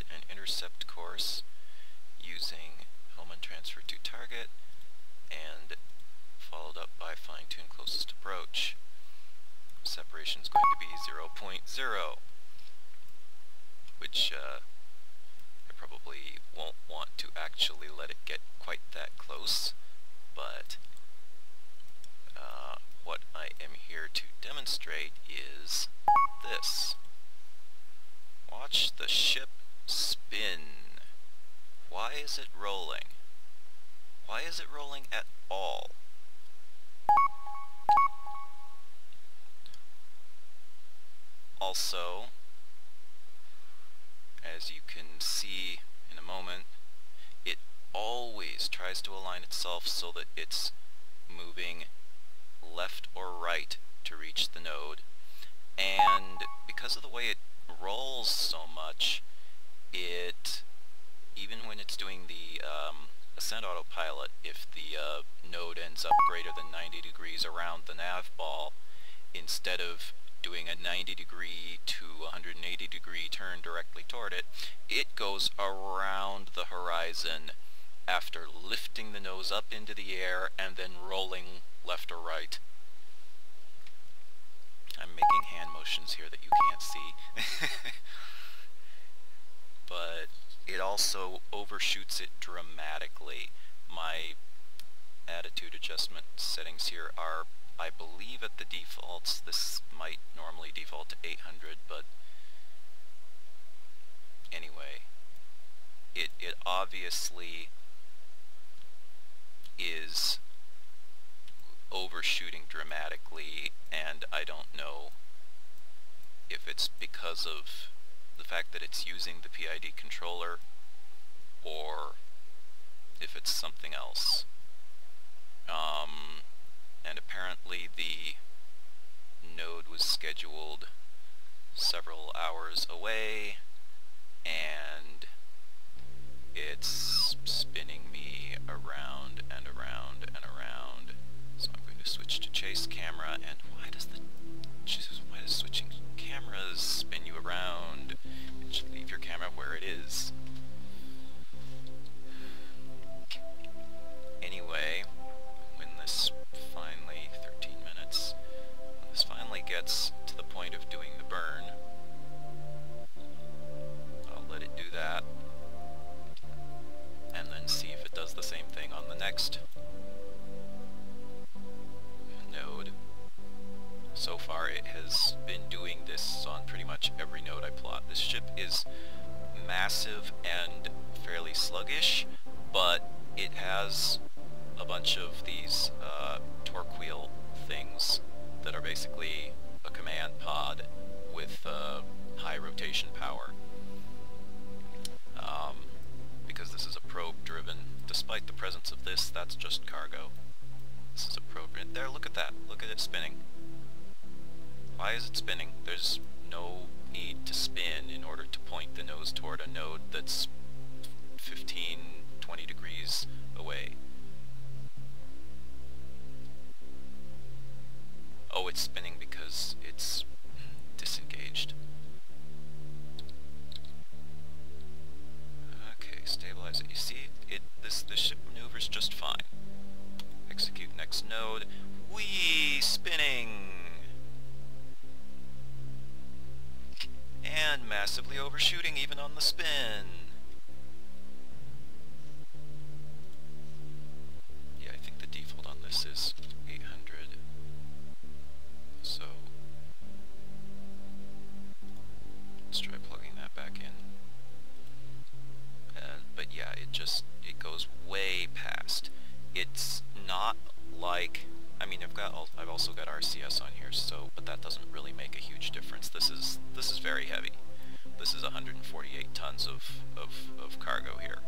an intercept course using Hohmann transfer to target and followed up by fine-tune closest approach. Separation is going to be 0.0, which uh, I probably won't want to actually let it get quite that close, but uh, what I am here to demonstrate is this. Watch the ship spin. Why is it rolling? Why is it rolling at all? Also, as you can see in a moment, it always tries to align itself so that it's moving left or right to reach the node. And because of the way it rolls so much, it, even when it's doing the um, ascent autopilot, if the uh, node ends up greater than 90 degrees around the nav ball, instead of doing a 90 degree to 180 degree turn directly toward it, it goes around the horizon after lifting the nose up into the air and then rolling left or right. I'm making hand motions here that you can't see. but it also overshoots it dramatically. My attitude adjustment settings here are I believe at the defaults this might normally default to 800, but anyway, it, it obviously is overshooting dramatically, and I don't know if it's because of the fact that it's using the PID controller, or if it's something else. Um, and apparently the node was scheduled several hours away and it's spinning me around and around and around. So I'm going to switch to chase camera and why does the why does switching cameras spin you around? It should leave your camera where it is next node. So far it has been doing this on pretty much every node I plot. This ship is massive and fairly sluggish, but it has a bunch of these uh, torque presence of this, that's just cargo. This is appropriate. There, look at that. Look at it spinning. Why is it spinning? There's no need to spin in order to point the nose toward a node that's 15, 20 degrees away. Oh, it's spinning because it's disengaged. Okay, stabilize it. You see, node. Whee! Spinning! And massively overshooting even on the spin. Yeah, I think the default on this is 800. so let's try plugging that back in. Uh, but yeah, it just, it goes way past. It's not like, I mean, I've got, I've also got RCS on here, so, but that doesn't really make a huge difference. This is, this is very heavy. This is 148 tons of, of, of cargo here.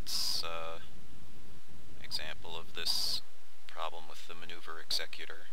That's uh, example of this problem with the maneuver executor.